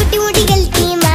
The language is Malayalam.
ചുട്ടിമുടികൾ തീമ.